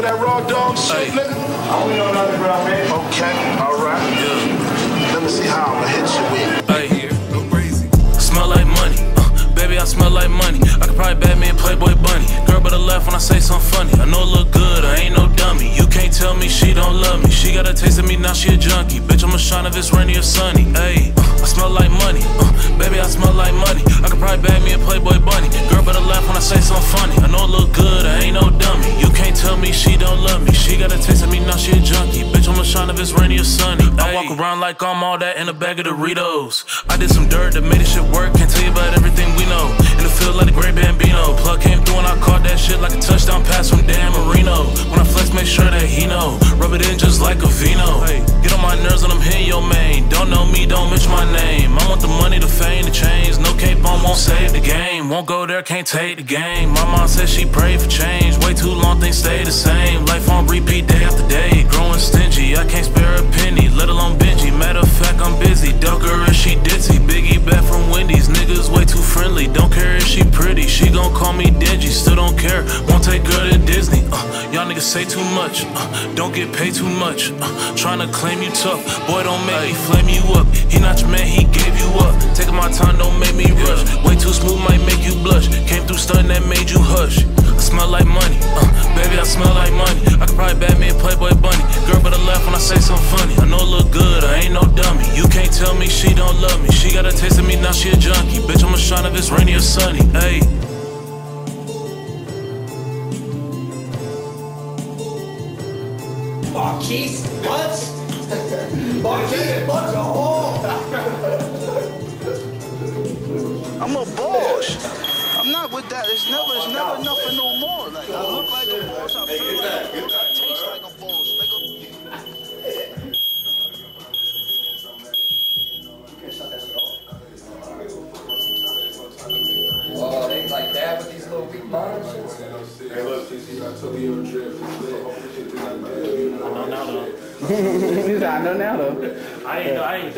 for that raw dog shit, nigga? I don't know nothing, bro, man. Okay, alright. Yeah. Let me see how I'ma hit you with. Hey, here, go crazy. Smell like money. Uh, baby, I smell like money. I could probably Batman, Playboy Bunny. Girl, better laugh when I say something funny. I know it look good, I ain't no dummy. You can't tell me she don't love me. She got a taste of me, now she a junkie. Bitch, I'ma shine if it's rainy or sunny. Hey, uh, I smell like say something funny. I know it look good, I ain't no dummy. You can't tell me she don't love me. She got a taste of me, now she a junkie. Bitch, I'ma shine if it's rainy or sunny. I walk around like I'm all that in a bag of Doritos. I did some dirt that made this shit work. Can't tell you about everything we know. In the field like the great Bambino. Plug came through and I caught that shit like a touchdown pass from Dan Marino. When I flex, make sure that he know. Rub it in just like a vino. Hey, get on my nerves when I'm hitting your main. Don't know me, don't mention my name. I want the money, the fame, the chains. No cape on, won't game. Won't go there, can't take the game. My mom said she prayed for change. Way too long, things stay the same. Life on repeat day after day. Growing stingy, I can't spare a penny, let alone Benji. Matter of fact, I'm busy. Duck if she ditzy. Biggie back from Wendy's. Niggas way too friendly. Don't care if she pretty. She gon' call me dingy. Still don't care. Won't take her to Disney. Uh, y'all niggas say too much. Uh, don't get paid too much. Uh, tryna claim you tough. Boy, don't make me flame you up. He not your man, he gave you up. Taking my time, don't make through stunting that made you hush. I smell like money. Uh, baby, I smell like money. I could probably Batman, Playboy Bunny. Girl, better laugh when I say something funny. I know it look good, I ain't no dummy. You can't tell me she don't love me. She got a taste of me, now she a junkie. Bitch, I'm a shine if it's rainy or sunny. Ayy. Marquise, what? Marquise, what? Oh. I'm a boss. I'm with that. It's never, it's never enough and no more. Like I look like a boss, I feel like a boss, I taste like a boss, nigga. Oh, they like that with these little weak bottom? Hey, look, TC, I took you on a trip. I know now though. I know now though. I ain't, I ain't